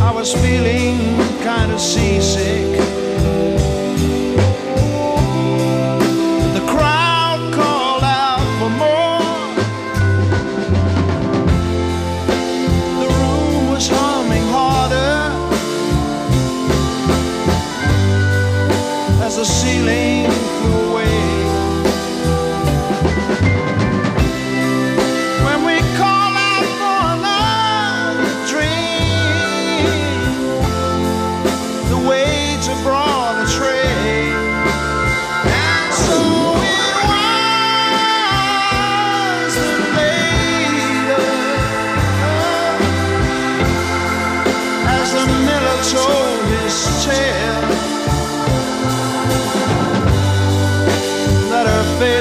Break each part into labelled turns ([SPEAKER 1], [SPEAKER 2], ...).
[SPEAKER 1] I was feeling kind of seasick. The crowd called out for more. The room was humming harder as the ceiling.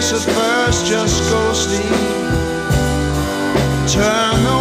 [SPEAKER 1] should first just go sleep. Turn the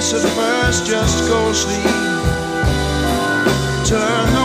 [SPEAKER 1] kiss at first, just go sleep. Turn